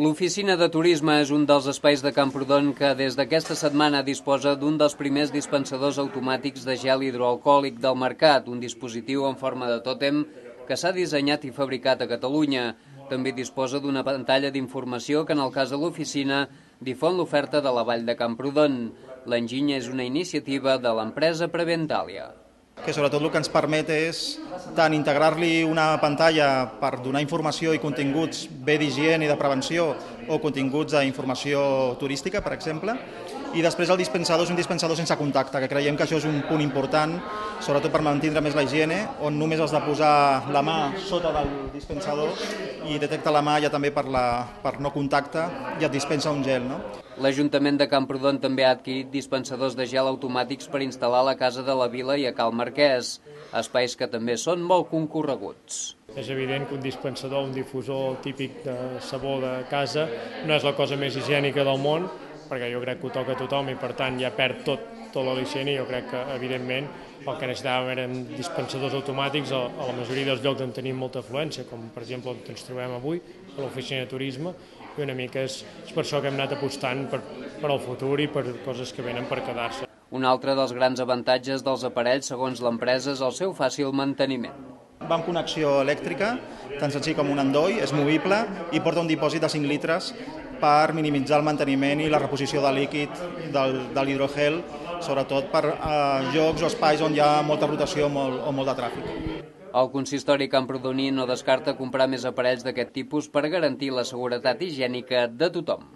L'oficina de turisme és un dels espais de Camprodon que des d'aquesta setmana disposa d'un dels primers dispensadors automàtics de gel hidroalcohòlic del mercat, un dispositiu en forma de tòtem que s'ha dissenyat i fabricat a Catalunya. També disposa d'una pantalla d'informació que en el cas de l'oficina difon l'oferta de la Vall de Camprodon. L'enginy és una iniciativa de l'empresa Preventàlia que sobretot el que ens permet és tant integrar-li una pantalla per donar informació i continguts bé d'higiene i de prevenció o continguts d'informació turística, per exemple, i després el dispensador és un dispensador sense contacte, que creiem que això és un punt important, sobretot per mantindre més la higiene, on només has de posar la mà sota del dispensador i detecta la mà ja també per, la, per no contacte i et dispensa un gel. No? L'Ajuntament de Camprodon també ha adquirit dispensadors de gel automàtics per instal·lar a la Casa de la Vila i a Cal Marquès, espais que també són molt concorreguts. És evident que un dispensador, un difusor típic de sabó de casa, no és la cosa més higiènica del món, perquè jo crec que ho toca a tothom i per tant ja perd tot, tot l'al·licient i jo crec que evidentment el que necessitàvem eren dispensadors automàtics a, a la majoria dels llocs on tenim molta afluència, com per exemple on ens trobem avui, a l'oficina de turisme, i una mica és, és per això que hem anat apostant per, per al futur i per coses que venen per quedar-se. Un altre dels grans avantatges dels aparells, segons l'empresa, és el seu fàcil manteniment. Va amb connexió elèctrica, tan senzill com un endoi, és movible i porta un dipòsit de 5 litres per minimitzar el manteniment i la reposició de líquid del, de l'hidrogel, sobretot per eh, llocs o espais on hi ha molta rotació molt, o molt de tràfic. El consistori Camprodoní no descarta comprar més aparells d'aquest tipus per garantir la seguretat higiènica de tothom.